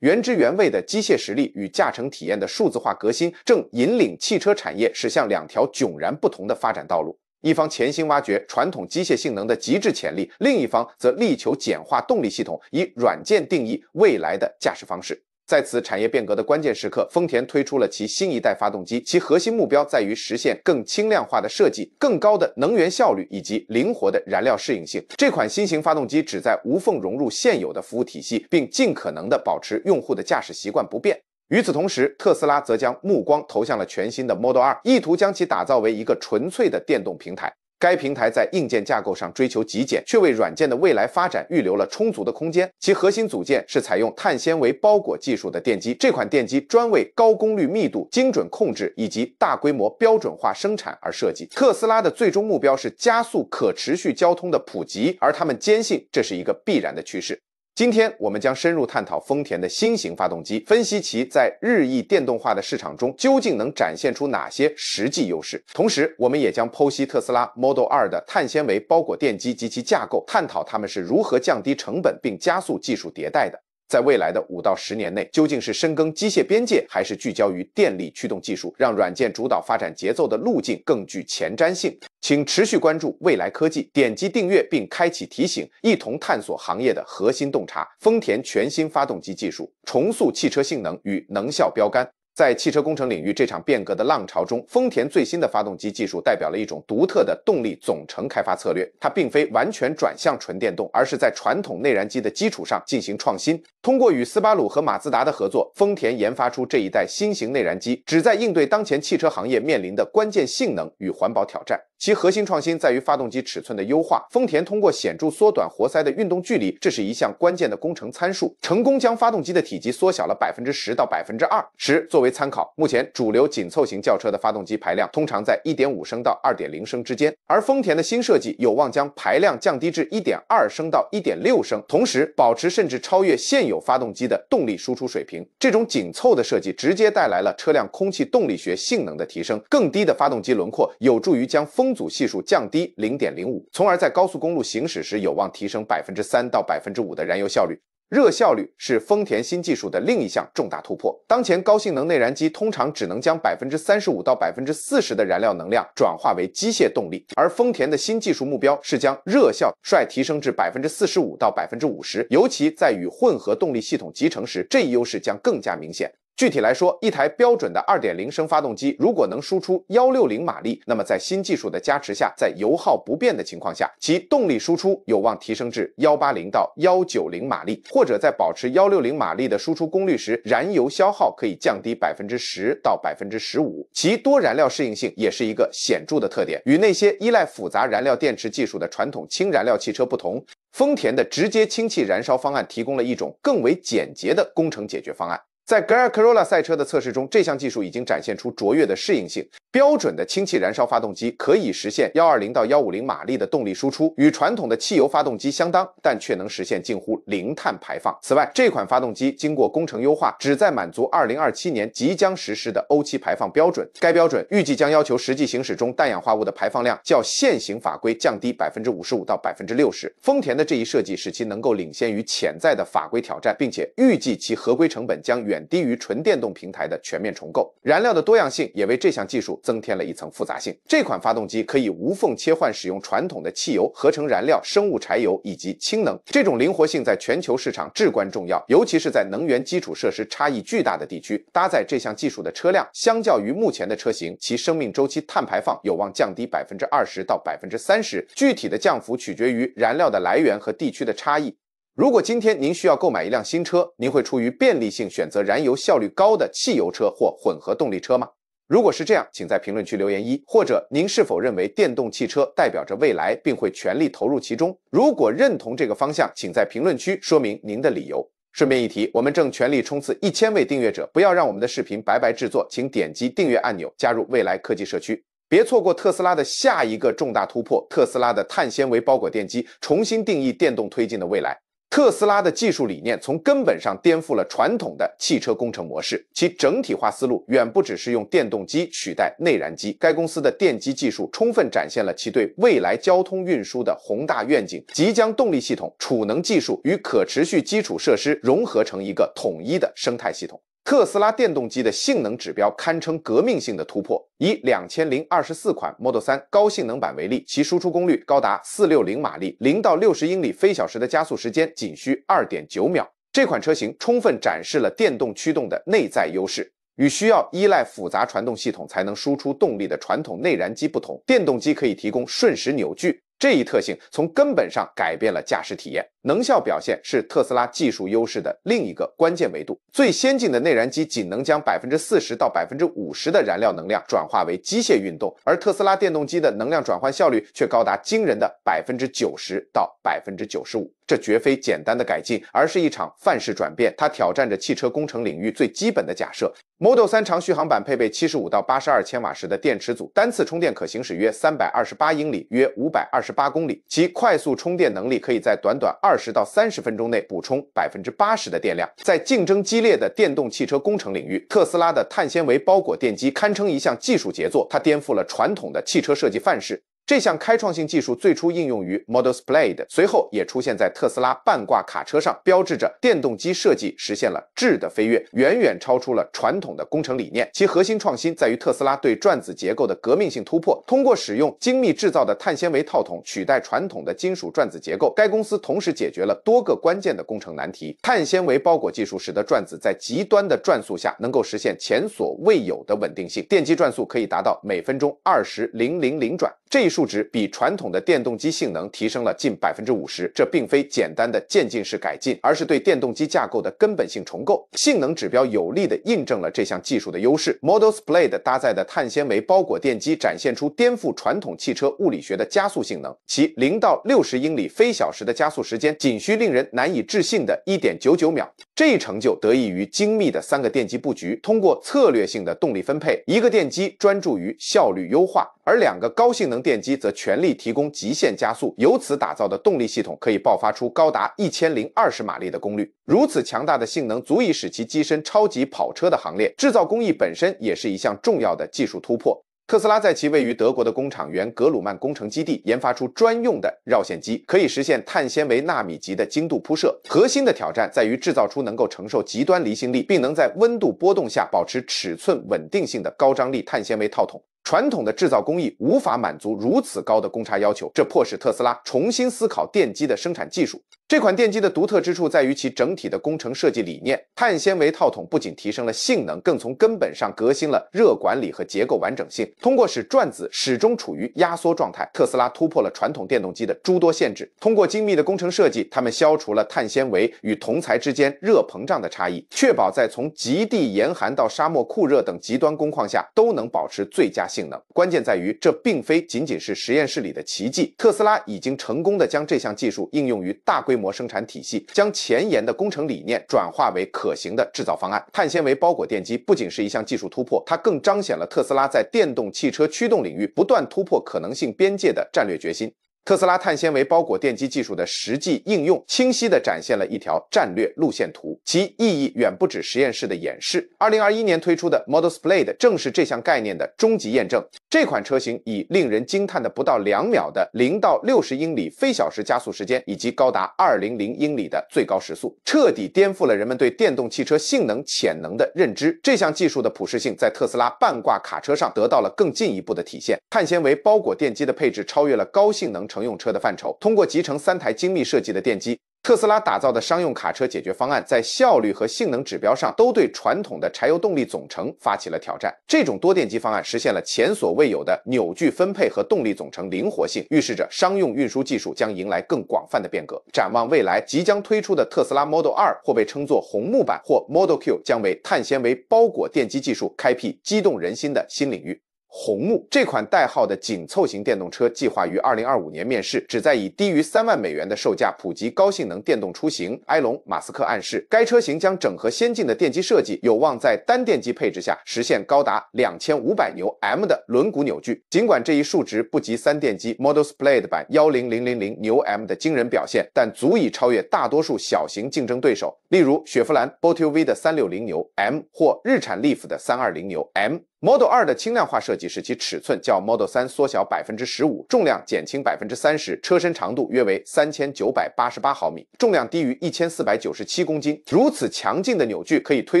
原汁原味的机械实力与驾乘体验的数字化革新，正引领汽车产业驶向两条迥然不同的发展道路。一方潜心挖掘传统机械性能的极致潜力，另一方则力求简化动力系统，以软件定义未来的驾驶方式。在此产业变革的关键时刻，丰田推出了其新一代发动机，其核心目标在于实现更轻量化的设计、更高的能源效率以及灵活的燃料适应性。这款新型发动机旨在无缝融入现有的服务体系，并尽可能的保持用户的驾驶习惯不变。与此同时，特斯拉则将目光投向了全新的 Model 2，意图将其打造为一个纯粹的电动平台。该平台在硬件架构上追求极简，却为软件的未来发展预留了充足的空间。其核心组件是采用碳纤维包裹技术的电机，这款电机专为高功率密度、精准控制以及大规模标准化生产而设计。特斯拉的最终目标是加速可持续交通的普及，而他们坚信这是一个必然的趋势。今天我们将深入探讨丰田的新型发动机，分析其在日益电动化的市场中究竟能展现出哪些实际优势。同时，我们也将剖析特斯拉 Model 2的碳纤维包裹电机及其架构，探讨它们是如何降低成本并加速技术迭代的。在未来的五到十年内，究竟是深耕机械边界，还是聚焦于电力驱动技术，让软件主导发展节奏的路径更具前瞻性？请持续关注未来科技，点击订阅并开启提醒，一同探索行业的核心洞察。丰田全新发动机技术，重塑汽车性能与能效标杆。在汽车工程领域这场变革的浪潮中，丰田最新的发动机技术代表了一种独特的动力总成开发策略。它并非完全转向纯电动，而是在传统内燃机的基础上进行创新。通过与斯巴鲁和马自达的合作，丰田研发出这一代新型内燃机，旨在应对当前汽车行业面临的关键性能与环保挑战。其核心创新在于发动机尺寸的优化。丰田通过显著缩短活塞的运动距离，这是一项关键的工程参数，成功将发动机的体积缩小了百分之十到百分之二十。作为参考，目前主流紧凑型轿车的发动机排量通常在一点五升到二点零升之间，而丰田的新设计有望将排量降低至一点二升到一点六升，同时保持甚至超越现有发动机的动力输出水平。这种紧凑的设计直接带来了车辆空气动力学性能的提升，更低的发动机轮廓有助于将风风阻系数降低零点零五，从而在高速公路行驶时有望提升百分之三到百分之五的燃油效率。热效率是丰田新技术的另一项重大突破。当前高性能内燃机通常只能将百分之三十五到百分之四十的燃料能量转化为机械动力，而丰田的新技术目标是将热效率提升至百分之四十五到百分之五十，尤其在与混合动力系统集成时，这一优势将更加明显。具体来说，一台标准的2.0升发动机如果能输出160马力，那么在新技术的加持下，在油耗不变的情况下，其动力输出有望提升至180到190马力，或者在保持160马力的输出功率时，燃油消耗可以降低百分之十到百分之十五。其多燃料适应性也是一个显著的特点，与那些依赖复杂燃料电池技术的传统氢燃料汽车不同，丰田的直接氢气燃烧方案提供了一种更为简洁的工程解决方案。在 g a r Corolla 赛车的测试中，这项技术已经展现出卓越的适应性。标准的氢气燃烧发动机可以实现120到150马力的动力输出，与传统的汽油发动机相当，但却能实现近乎零碳排放。此外，这款发动机经过工程优化，旨在满足2027年即将实施的欧七排放标准。该标准预计将要求实际行驶中氮氧化物的排放量较现行法规降低55%到60%。丰田的这一设计使其能够领先于潜在的法规挑战，并且预计其合规成本将远。远低于纯电动平台的全面重构，燃料的多样性也为这项技术增添了一层复杂性。这款发动机可以无缝切换使用传统的汽油、合成燃料、生物柴油以及氢能。这种灵活性在全球市场至关重要，尤其是在能源基础设施差异巨大的地区。搭载这项技术的车辆，相较于目前的车型，其生命周期碳排放有望降低百分之二十到百分之三十。具体的降幅取决于燃料的来源和地区的差异。如果今天您需要购买一辆新车，您会出于便利性选择燃油效率高的汽油车或混合动力车吗？如果是这样，请在评论区留言一，或者您是否认为电动汽车代表着未来，并会全力投入其中？如果认同这个方向，请在评论区说明您的理由。顺便一提，我们正全力冲刺一千位订阅者，不要让我们的视频白白制作，请点击订阅按钮，加入未来科技社区，别错过特斯拉的下一个重大突破——特斯拉的碳纤维包裹电机，重新定义电动推进的未来。特斯拉的技术理念从根本上颠覆了传统的汽车工程模式，其整体化思路远不只是用电动机取代内燃机。该公司的电机技术充分展现了其对未来交通运输的宏大愿景，即将动力系统、储能技术与可持续基础设施融合成一个统一的生态系统。特斯拉电动机的性能指标堪称革命性的突破。以两千零二十四款 Model 3高性能版为例，其输出功率高达四六零马力，零到六十英里每小时的加速时间仅需二点九秒。这款车型充分展示了电动驱动的内在优势。与需要依赖复杂传动系统才能输出动力的传统内燃机不同，电动机可以提供瞬时扭矩。这一特性从根本上改变了驾驶体验，能效表现是特斯拉技术优势的另一个关键维度。最先进的内燃机仅能将百分之四十到百分之五十的燃料能量转化为机械运动，而特斯拉电动机的能量转换效率却高达惊人的百分之九十到百分之九十五。这绝非简单的改进，而是一场范式转变。它挑战着汽车工程领域最基本的假设。Model 3长续航版配备七十五到八十二千瓦时的电池组，单次充电可行驶约三百二十八英里，约五百二十八公里。其快速充电能力可以在短短二十到三十分钟内补充百分之八十的电量。在竞争激烈的电动汽车工程领域，特斯拉的碳纤维包裹电机堪称一项技术杰作，它颠覆了传统的汽车设计范式。这项开创性技术最初应用于 Model S Plaid，随后也出现在特斯拉半挂卡车上，标志着电动机设计实现了质的飞跃，远远超出了传统的工程理念。其核心创新在于特斯拉对转子结构的革命性突破，通过使用精密制造的碳纤维套筒取代传统的金属转子结构，该公司同时解决了多个关键的工程难题。碳纤维包裹技术使得转子在极端的转速下能够实现前所未有的稳定性，电机转速可以达到每分钟二十零零零转。这一数值比传统的电动机性能提升了近百分之五十，这并非简单的渐进式改进，而是对电动机架构的根本性重构。性能指标有力地印证了这项技术的优势。Model S Plaid 搭载的碳纤维包裹电机展现出颠覆传统汽车物理学的加速性能，其零到六十英里每小时的加速时间仅需令人难以置信的一点九九秒。这一成就得益于精密的三个电机布局，通过策略性的动力分配，一个电机专注于效率优化。而两个高性能电机则全力提供极限加速，由此打造的动力系统可以爆发出高达一千零二十马力的功率。如此强大的性能足以使其跻身超级跑车的行列。制造工艺本身也是一项重要的技术突破。特斯拉在其位于德国的工厂原格鲁曼工程基地研发出专用的绕线机，可以实现碳纤维纳米级的精度铺设。核心的挑战在于制造出能够承受极端离心力，并能在温度波动下保持尺寸稳定性的高张力碳纤维套筒。传统的制造工艺无法满足如此高的公差要求，这迫使特斯拉重新思考电机的生产技术。这款电机的独特之处在于其整体的工程设计理念。碳纤维套筒不仅提升了性能，更从根本上革新了热管理和结构完整性。通过使转子始终处于压缩状态，特斯拉突破了传统电动机的诸多限制。通过精密的工程设计，他们消除了碳纤维与铜材之间热膨胀的差异，确保在从极地严寒到沙漠酷热等极端工况下都能保持最佳性性能。关键在于，这并非仅仅是实验室里的奇迹。特斯拉已经成功的将这项技术应用于大规模生产体系，将前沿的工程理念转化为可行的制造方案。碳纤维包裹电机不仅是一项技术突破，它更彰显了特斯拉在电动汽车驱动领域不断突破可能性边界的战略决心。特斯拉碳纤维包裹电机技术的实际应用，清晰地展现了一条战略路线图，其意义远不止实验室的演示。二零二一年推出的 Model S Plaid 正是这项概念的终极验证。这款车型以令人惊叹的不到两秒的零到六十英里非小时加速时间，以及高达二零零英里的最高时速，彻底颠覆了人们对电动汽车性能潜能的认知。这项技术的普适性在特斯拉半挂卡车上得到了更进一步的体现。碳纤维包裹电机的配置超越了高性能乘用车的范畴，通过集成三台精密设计的电机。特斯拉打造的商用卡车解决方案，在效率和性能指标上都对传统的柴油动力总成发起了挑战。这种多电机方案实现了前所未有的扭矩分配和动力总成灵活性，预示着商用运输技术将迎来更广泛的变革。展望未来，即将推出的特斯拉 Model 2或被称作红木版或 Model Q，将为碳纤维包裹电机技术开辟激动人心的新领域。红木这款代号的紧凑型电动车计划于二零二五年面世，旨在以低于三万美元的售价普及高性能电动出行。埃隆·马斯克暗示，该车型将整合先进的电机设计，有望在单电机配置下实现高达两千五百牛 M 的轮毂扭矩。尽管这一数值不及三电机 Model S Plaid 版幺零零零零牛 M 的惊人表现，但足以超越大多数小型竞争对手，例如雪佛兰 b o t u v 的三六零牛 M 或日产 Leaf 的三二零牛 M。Model 2的轻量化设计使其尺寸较 Model 3缩小百分之十五，重量减轻百分之三十，车身长度约为三千九百八十八毫米，重量低于一千四百九十七公斤。如此强劲的扭矩可以推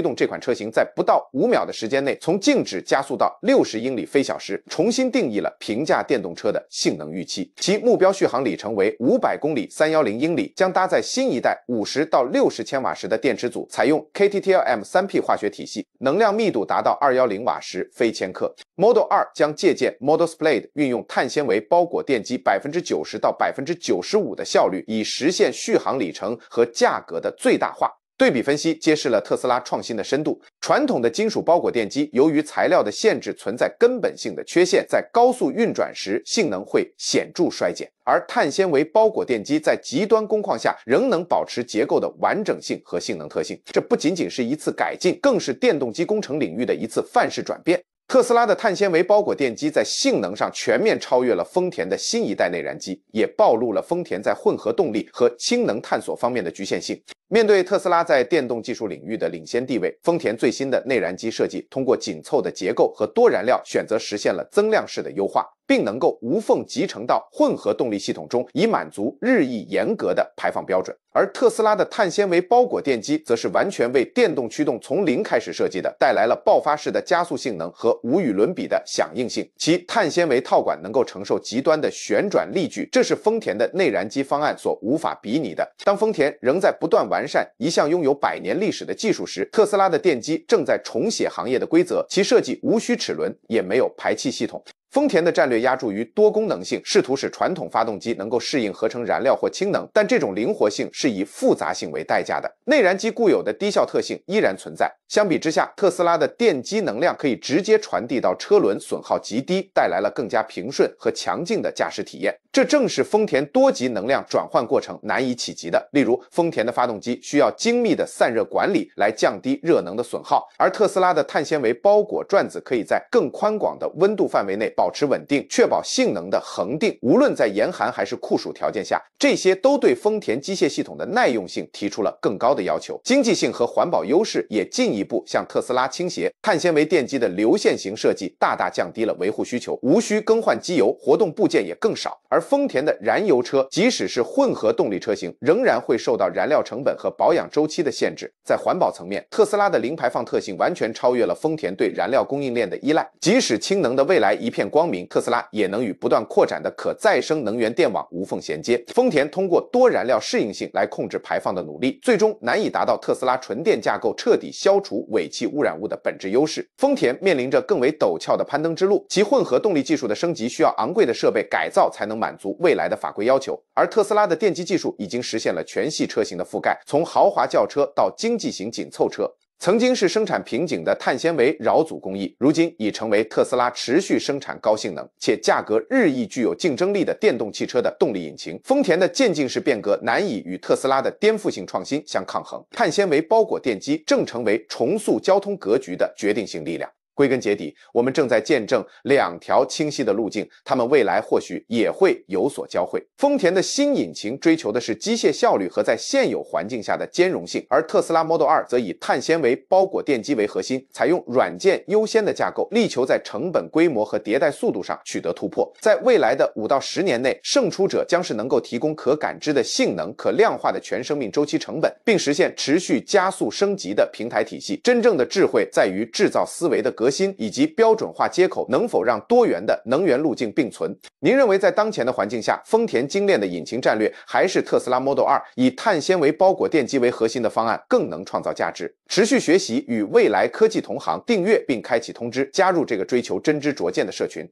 动这款车型在不到五秒的时间内从静止加速到六十英里飞小时，重新定义了平价电动车的性能预期。其目标续航里程为五百公里三幺零英里，将搭载新一代五十到六十千瓦时的电池组，采用 KTTL-M 三 P 化学体系，能量密度达到二幺零瓦时。非千克，Model 二将借鉴 Model S Plaid，运用碳纤维包裹电机百分之九十到百分之九十五的效率，以实现续航里程和价格的最大化。对比分析揭示了特斯拉创新的深度。传统的金属包裹电机由于材料的限制存在根本性的缺陷，在高速运转时性能会显著衰减，而碳纤维包裹电机在极端工况下仍能保持结构的完整性和性能特性。这不仅仅是一次改进，更是电动机工程领域的一次范式转变。特斯拉的碳纤维包裹电机在性能上全面超越了丰田的新一代内燃机，也暴露了丰田在混合动力和氢能探索方面的局限性。面对特斯拉在电动技术领域的领先地位，丰田最新的内燃机设计通过紧凑的结构和多燃料选择实现了增量式的优化，并能够无缝集成到混合动力系统中，以满足日益严格的排放标准。而特斯拉的碳纤维包裹电机则是完全为电动驱动从零开始设计的，带来了爆发式的加速性能和无与伦比的响应性。其碳纤维套管能够承受极端的旋转力矩，这是丰田的内燃机方案所无法比拟的。当丰田仍在不断完善一项拥有百年历史的技术时，特斯拉的电机正在重写行业的规则。其设计无需齿轮，也没有排气系统。丰田的战略压注于多功能性，试图使传统发动机能够适应合成燃料或氢能，但这种灵活性是以复杂性为代价的。内燃机固有的低效特性依然存在。相比之下，特斯拉的电机能量可以直接传递到车轮，损耗极低，带来了更加平顺和强劲的驾驶体验。这正是丰田多级能量转换过程难以企及的。例如，丰田的发动机需要精密的散热管理来降低热能的损耗，而特斯拉的碳纤维包裹转子可以在更宽广的温度范围内。保持稳定，确保性能的恒定。无论在严寒还是酷暑条件下，这些都对丰田机械系统的耐用性提出了更高的要求。经济性和环保优势也进一步向特斯拉倾斜。碳纤维电机的流线型设计大大降低了维护需求，无需更换机油，活动部件也更少。而丰田的燃油车，即使是混合动力车型，仍然会受到燃料成本和保养周期的限制。在环保层面，特斯拉的零排放特性完全超越了丰田对燃料供应链的依赖。即使氢能的未来一片。光明，特斯拉也能与不断扩展的可再生能源电网无缝衔接。丰田通过多燃料适应性来控制排放的努力，最终难以达到特斯拉纯电架构彻底消除尾气污染物的本质优势。丰田面临着更为陡峭的攀登之路，其混合动力技术的升级需要昂贵的设备改造才能满足未来的法规要求。而特斯拉的电机技术已经实现了全系车型的覆盖，从豪华轿车到经济型紧凑车。曾经是生产瓶颈的碳纤维绕组工艺，如今已成为特斯拉持续生产高性能且价格日益具有竞争力的电动汽车的动力引擎。丰田的渐进式变革难以与特斯拉的颠覆性创新相抗衡，碳纤维包裹电机正成为重塑交通格局的决定性力量。归根结底，我们正在见证两条清晰的路径，它们未来或许也会有所交汇。丰田的新引擎追求的是机械效率和在现有环境下的兼容性，而特斯拉 Model 2则以碳纤维包裹电机为核心，采用软件优先的架构，力求在成本、规模和迭代速度上取得突破。在未来的五到十年内，胜出者将是能够提供可感知的性能、可量化的全生命周期成本，并实现持续加速升级的平台体系。真正的智慧在于制造思维的革。核心以及标准化接口能否让多元的能源路径并存？您认为在当前的环境下，丰田精炼的引擎战略还是特斯拉 Model 2以碳纤维包裹电机为核心的方案更能创造价值？持续学习与未来科技同行订阅并开启通知，加入这个追求真知灼见的社群。